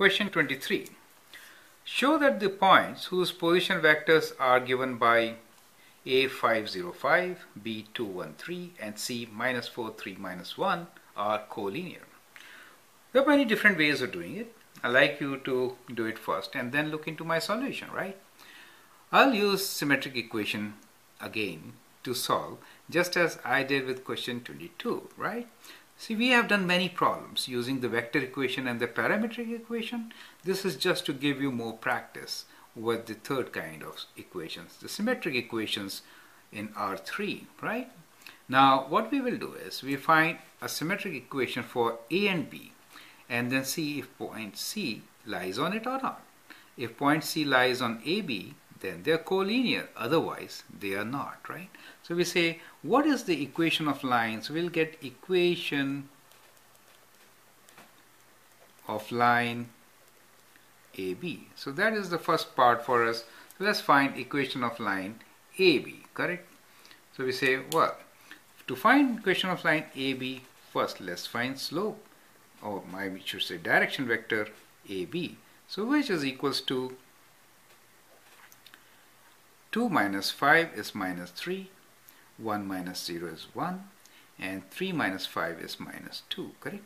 Question 23. Show that the points whose position vectors are given by A505, B213 and C minus 4, 3, minus 1 are collinear. There are many different ways of doing it. i like you to do it first and then look into my solution, right? I'll use symmetric equation again to solve just as I did with question 22, right? See, we have done many problems using the vector equation and the parametric equation. This is just to give you more practice with the third kind of equations, the symmetric equations in R3, right? Now, what we will do is we find a symmetric equation for A and B and then see if point C lies on it or not. If point C lies on AB, then they're collinear. Otherwise, they are not, right? So we say, what is the equation of lines? We'll get equation of line AB. So that is the first part for us. So let's find equation of line AB, correct? So we say, well, to find equation of line AB, first let's find slope, or I should say direction vector AB. So which is equals to 2 minus 5 is minus 3, 1 minus 0 is 1, and 3 minus 5 is minus 2, correct?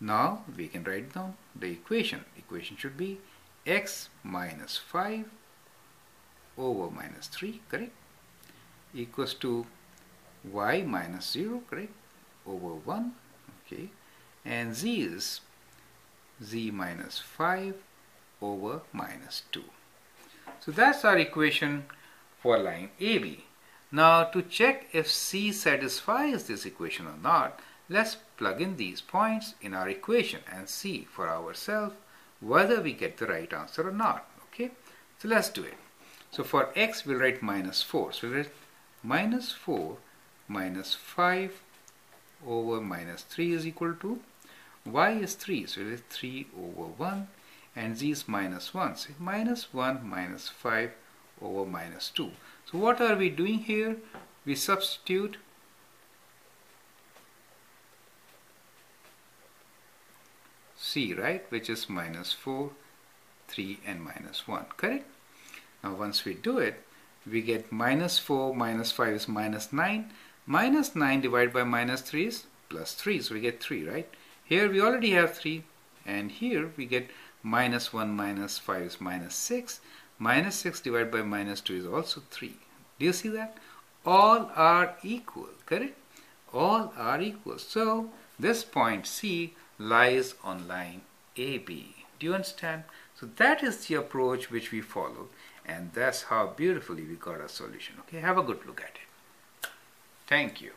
Now we can write down the equation. Equation should be x minus 5 over minus 3, correct? Equals to y minus 0, correct? Over 1, okay? And z is z minus 5 over minus 2. So that's our equation for line AB. Now to check if C satisfies this equation or not, let's plug in these points in our equation and see for ourselves whether we get the right answer or not. Okay, so let's do it. So for x we'll write minus 4. So we'll write minus 4 minus 5 over minus 3 is equal to y is 3. So it is 3 over 1 and z is minus 1. So minus 1 minus 5 over minus 2. So what are we doing here? We substitute C, right, which is minus 4, 3 and minus 1, correct? Now once we do it, we get minus 4 minus 5 is minus 9. Minus 9 divided by minus 3 is plus 3, so we get 3, right? Here we already have 3 and here we get minus 1 minus 5 is minus 6 minus 6 divided by minus 2 is also 3. Do you see that? All are equal, correct? All are equal. So this point C lies on line AB. Do you understand? So that is the approach which we followed and that's how beautifully we got our solution. Okay, have a good look at it. Thank you.